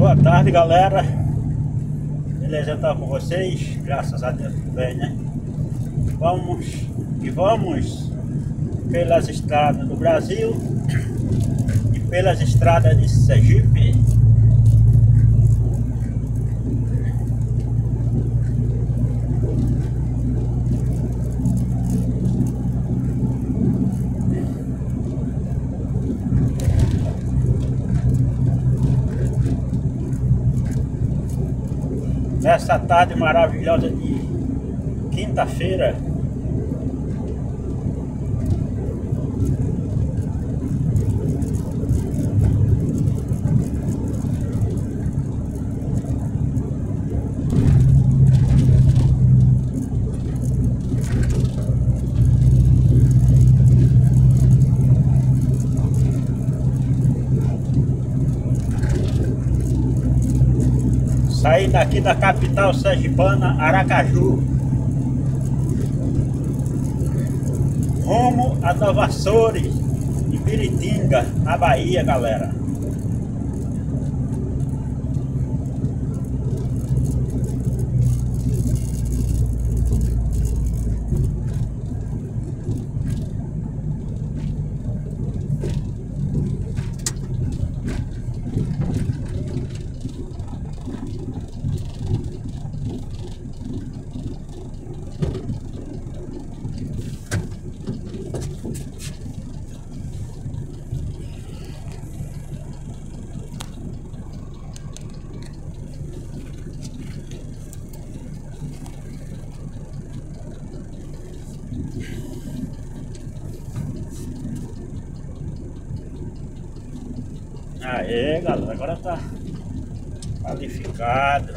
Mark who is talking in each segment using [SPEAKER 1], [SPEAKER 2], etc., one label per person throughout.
[SPEAKER 1] Boa tarde, galera. Beleza, eu com vocês? Graças a Deus, tudo bem, né? Vamos e vamos pelas estradas do Brasil e pelas estradas de Sergipe. Nessa tarde maravilhosa de quinta-feira. Saindo aqui da capital sergipana, Aracaju. Rumo a Nova Açores, Ibiritinga, na Bahia, galera. Aê, galera, agora tá qualificado.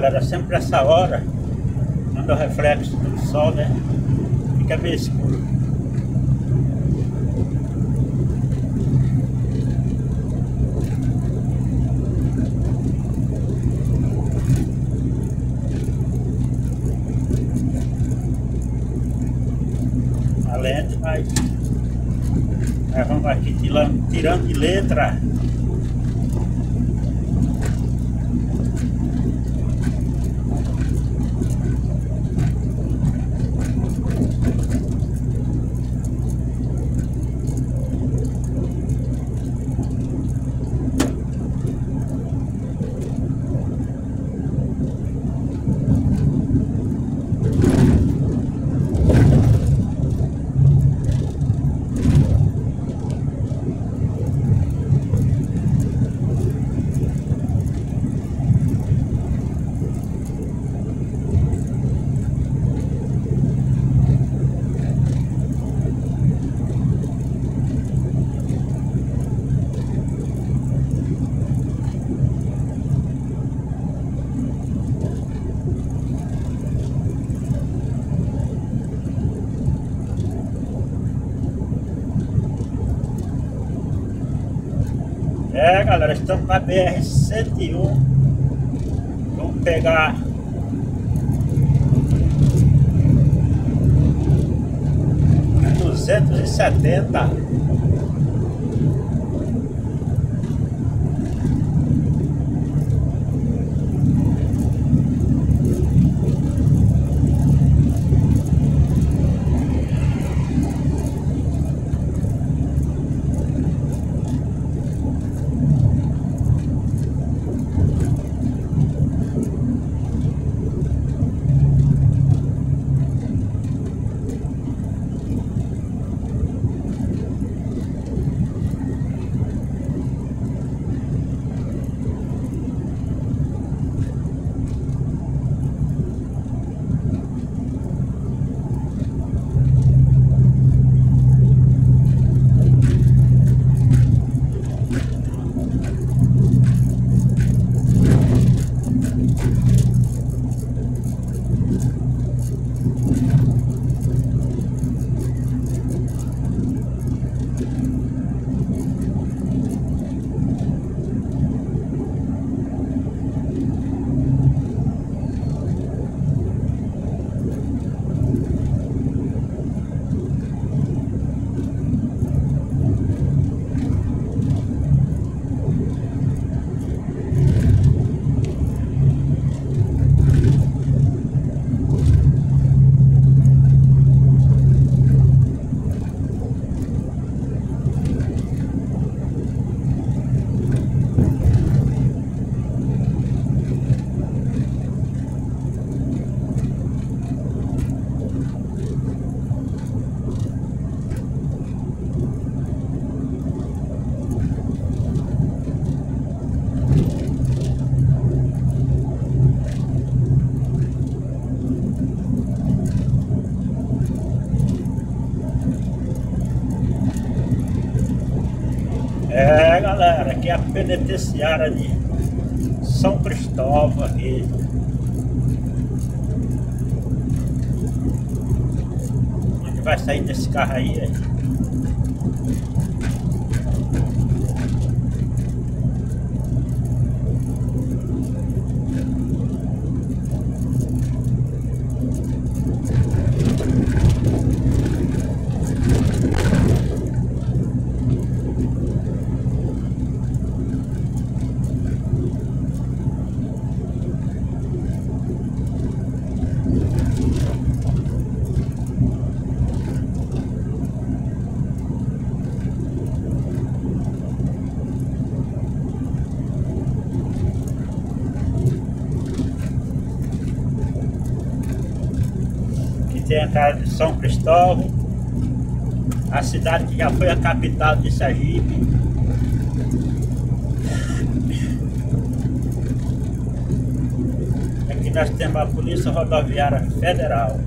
[SPEAKER 1] Galera, sempre essa hora, quando o reflexo do sol, né? Fica meio escuro. A lente vai. Nós vamos aqui tirando, tirando de letra É galera, estamos na BR-101 Vamos pegar. duzentos e setenta é a penitenciária de São Cristóvão aqui. Onde vai sair desse carro aí? Aí? Aqui tem a casa de São Cristóvão, a cidade que já foi a capital de Sergipe. Aqui nós temos a Polícia Rodoviária Federal.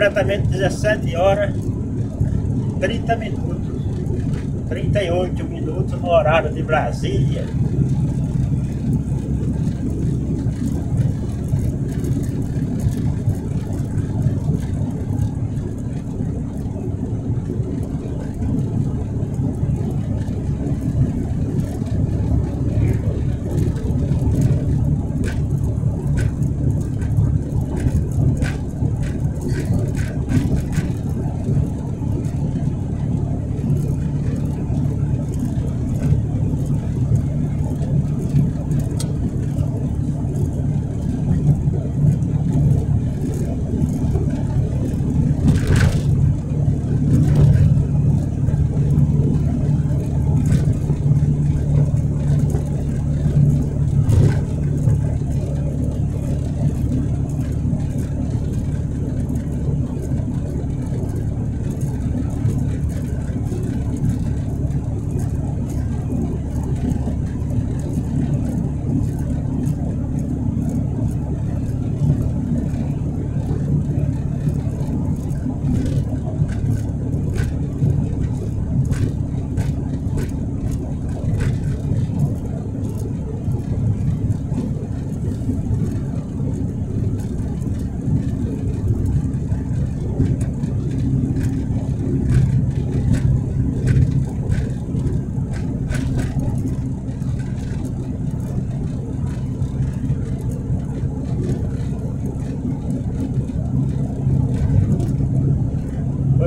[SPEAKER 1] Completamente 17 horas 30 minutos 38 minutos no horário de Brasília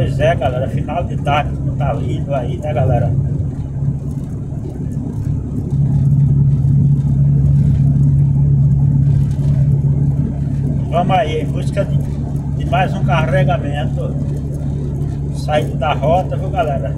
[SPEAKER 1] Pois é, galera, final de tarde não tá lindo aí, né, galera? Vamos aí, em busca de, de mais um carregamento saindo da rota, viu, galera?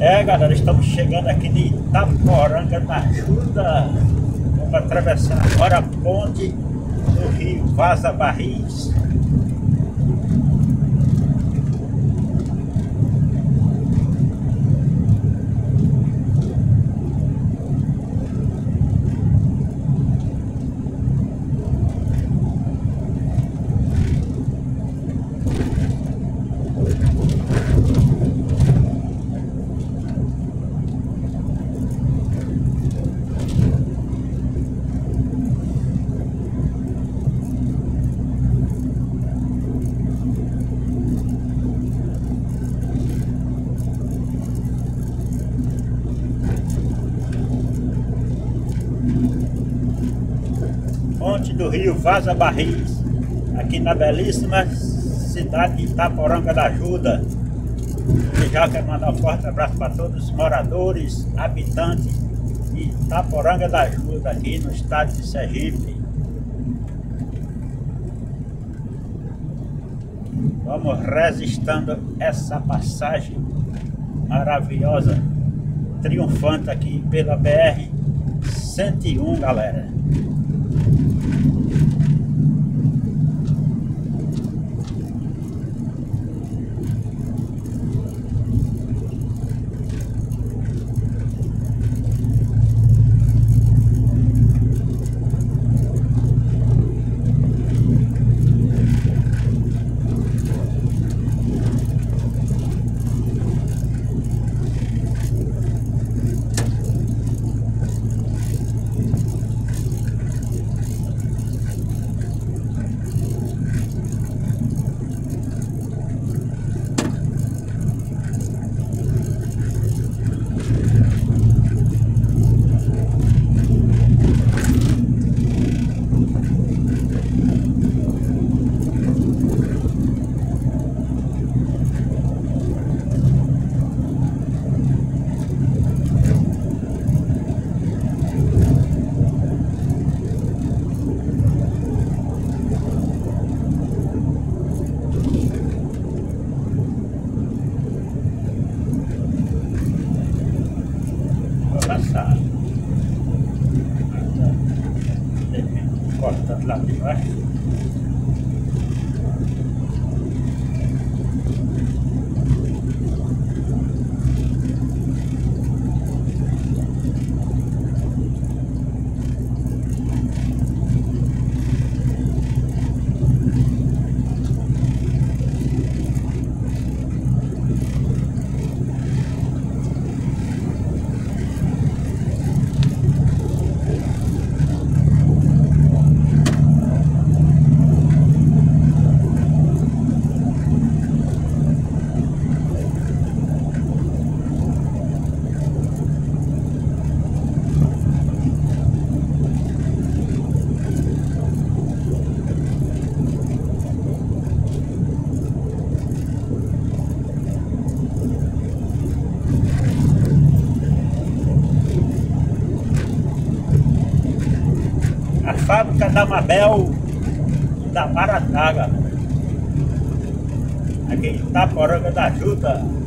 [SPEAKER 1] É galera, estamos chegando aqui de Itaporanga na ajuda. Vamos atravessar agora a ponte do rio Vaza Barris. Fonte do rio Vaza Barris, aqui na belíssima cidade de Itaporanga da Ajuda. E já quero mandar um forte abraço para todos os moradores, habitantes de Itaporanga da Ajuda, aqui no estado de Sergipe. Vamos resistindo essa passagem maravilhosa, triunfante aqui pela BR 101, galera. Da Mabel da Marataga. Aqui em Itaporanga da Ajuda.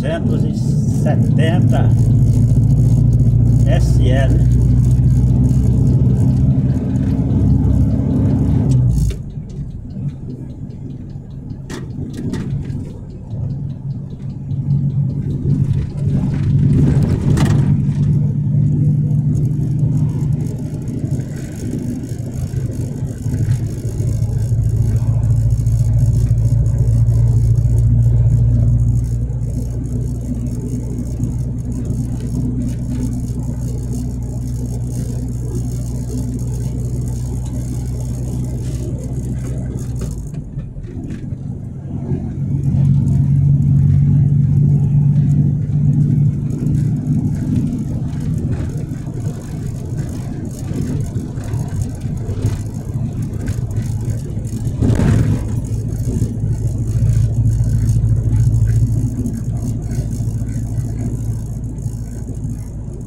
[SPEAKER 1] 270 SL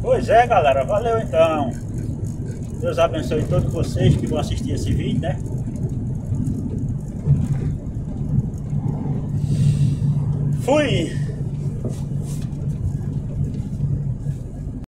[SPEAKER 1] Pois é, galera. Valeu então. Deus abençoe todos vocês que vão assistir esse vídeo, né? Fui!